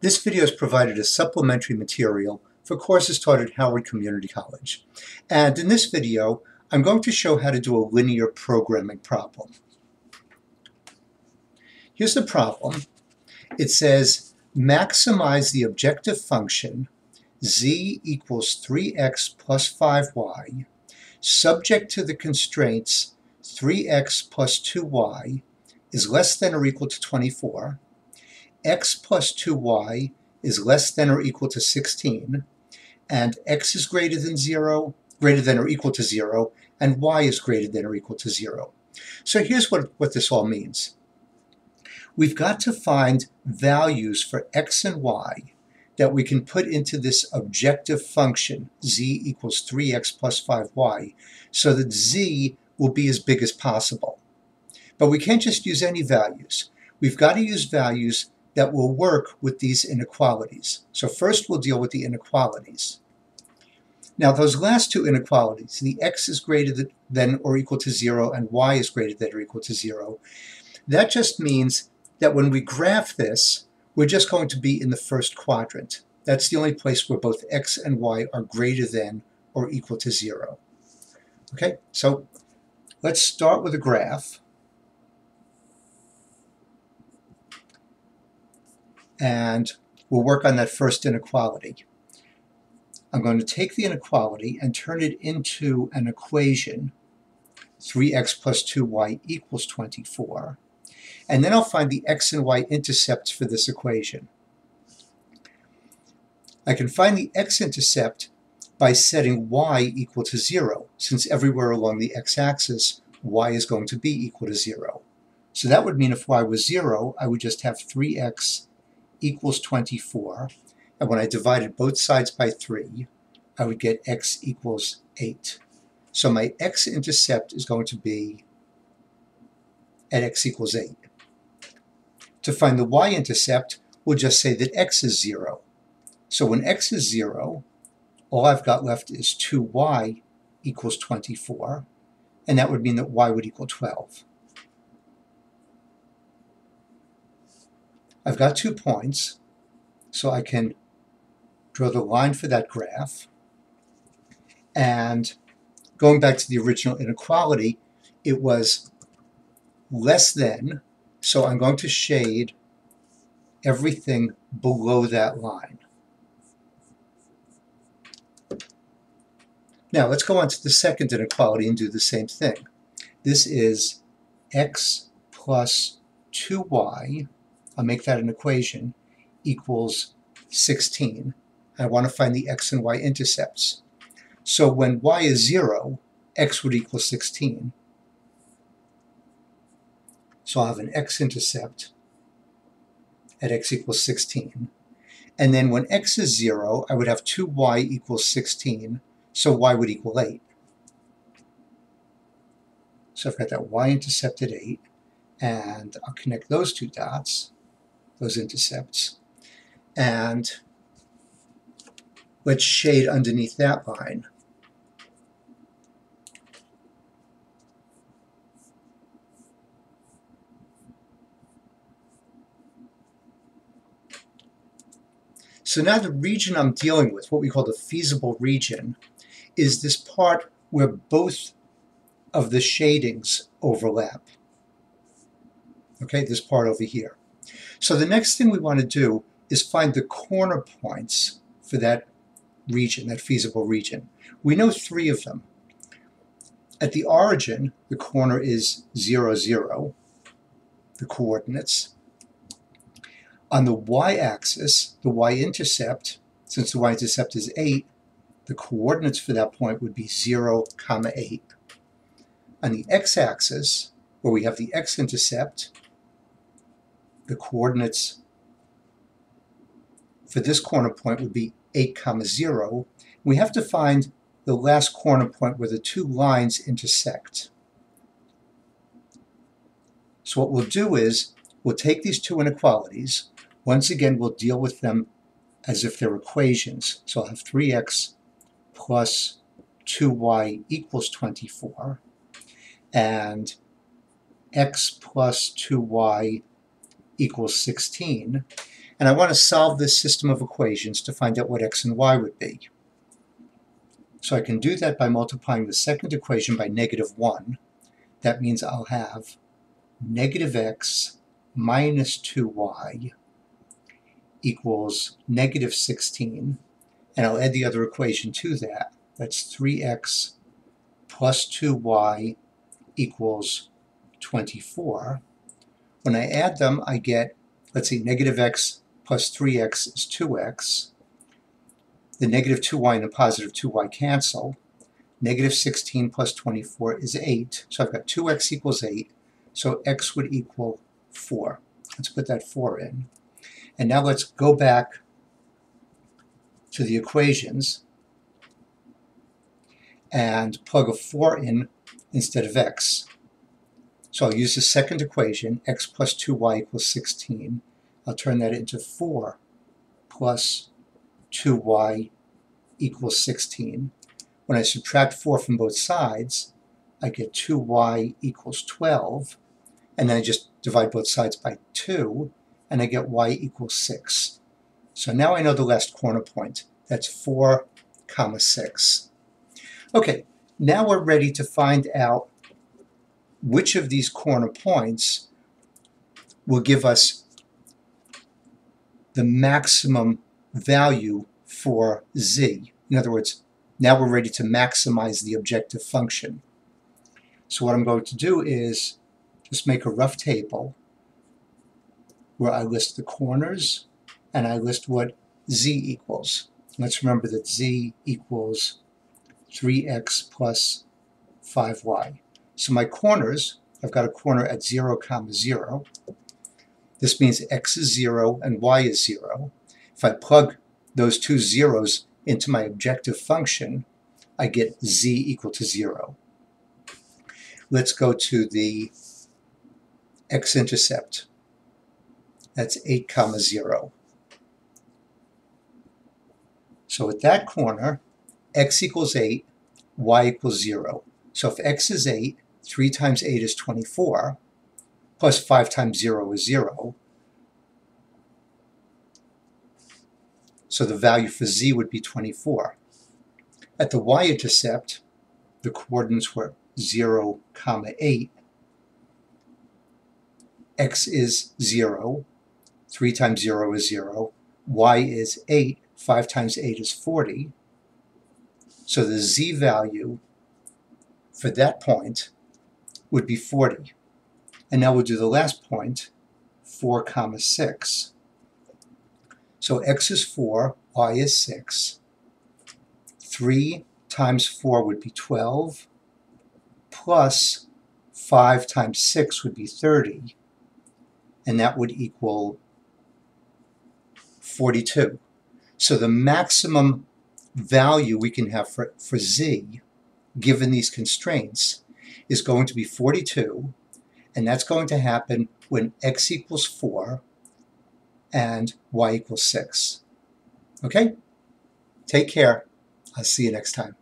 This video is provided as supplementary material for courses taught at Howard Community College. And in this video, I'm going to show how to do a linear programming problem. Here's the problem. It says maximize the objective function z equals 3x plus 5y subject to the constraints 3x plus 2y is less than or equal to 24 x plus 2y is less than or equal to 16, and x is greater than 0, greater than or equal to 0, and y is greater than or equal to 0. So here's what, what this all means. We've got to find values for x and y that we can put into this objective function, z equals 3x plus 5y, so that z will be as big as possible. But we can't just use any values. We've got to use values that will work with these inequalities. So first we'll deal with the inequalities. Now those last two inequalities, the x is greater than or equal to 0 and y is greater than or equal to 0, that just means that when we graph this, we're just going to be in the first quadrant. That's the only place where both x and y are greater than or equal to 0. Okay, so let's start with a graph. And we'll work on that first inequality. I'm going to take the inequality and turn it into an equation, 3x plus 2y equals 24, and then I'll find the x and y intercepts for this equation. I can find the x-intercept by setting y equal to 0, since everywhere along the x-axis, y is going to be equal to 0. So that would mean if y was 0, I would just have 3x equals 24. And when I divided both sides by 3, I would get x equals 8. So my x-intercept is going to be at x equals 8. To find the y-intercept, we'll just say that x is 0. So when x is 0, all I've got left is 2y equals 24, and that would mean that y would equal 12. I've got two points, so I can draw the line for that graph. And going back to the original inequality, it was less than, so I'm going to shade everything below that line. Now let's go on to the second inequality and do the same thing. This is x plus 2y I'll make that an equation, equals 16. I want to find the x and y intercepts. So when y is 0, x would equal 16. So I'll have an x-intercept at x equals 16. And then when x is 0, I would have 2y equals 16, so y would equal 8. So I've got that y-intercept at 8, and I'll connect those two dots those intercepts. And let's shade underneath that line. So now the region I'm dealing with, what we call the feasible region, is this part where both of the shadings overlap. Okay, this part over here. So the next thing we want to do is find the corner points for that region, that feasible region. We know three of them. At the origin, the corner is 0, 0, the coordinates. On the y-axis, the y-intercept, since the y-intercept is 8, the coordinates for that point would be 0, comma 8. On the x-axis, where we have the x-intercept, the coordinates for this corner point would be 8 comma 0. We have to find the last corner point where the two lines intersect. So what we'll do is we'll take these two inequalities. Once again, we'll deal with them as if they're equations. So I'll have 3x plus 2y equals 24 and x plus 2y equals 16. And I want to solve this system of equations to find out what x and y would be. So I can do that by multiplying the second equation by negative 1. That means I'll have negative x minus 2y equals negative 16. And I'll add the other equation to that. That's 3x plus 2y equals 24. When I add them, I get, let's see, negative x plus 3x is 2x. The negative 2y and the positive 2y cancel. Negative 16 plus 24 is 8. So I've got 2x equals 8. So x would equal 4. Let's put that 4 in. And now let's go back to the equations and plug a 4 in instead of x. So I'll use the second equation, x plus 2y equals 16. I'll turn that into 4 plus 2y equals 16. When I subtract 4 from both sides, I get 2y equals 12. And then I just divide both sides by 2, and I get y equals 6. So now I know the last corner point. That's 4 comma 6. Okay, now we're ready to find out which of these corner points will give us the maximum value for z. In other words, now we're ready to maximize the objective function. So what I'm going to do is just make a rough table where I list the corners and I list what z equals. Let's remember that z equals 3x plus 5y. So my corners, I've got a corner at 0 comma 0. This means x is 0 and y is 0. If I plug those two zeros into my objective function, I get z equal to 0. Let's go to the x-intercept. That's 8 comma 0. So at that corner, x equals 8, y equals 0. So if x is 8, 3 times 8 is 24, plus 5 times 0 is 0. So the value for z would be 24. At the y-intercept, the coordinates were 0, comma 8. x is 0, 3 times 0 is 0, y is 8, 5 times 8 is 40. So the z value for that point would be 40. And now we'll do the last point, 4 comma 6. So x is 4, y is 6. 3 times 4 would be 12, plus 5 times 6 would be 30, and that would equal 42. So the maximum value we can have for, for z, given these constraints, is going to be 42, and that's going to happen when x equals 4 and y equals 6. Okay? Take care. I'll see you next time.